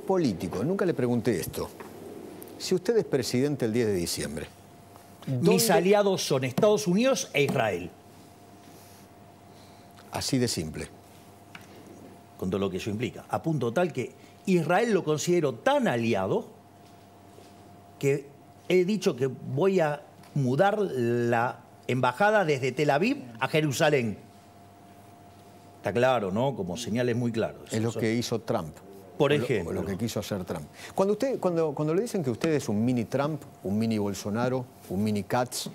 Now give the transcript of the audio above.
político, nunca le pregunté esto. Si usted es presidente el 10 de diciembre, Mis ¿dónde- aliados son Estados Unidos e Israel, así de simple. con todo lo que eso implica. A punto tal que Israel lo considero tan aliado que he dicho que voy a mudar la embajada desde Tel Aviv a Jerusalén. Está claro, ¿no? Como señales muy claras. Es lo que hizo Trump. Por lo- ejemplo. Lo, que quiso hacer Trump. Cuando, usted, cuando, cuando le dicen que usted es un mini Trump, un mini Bolsonaro, un mini Katz,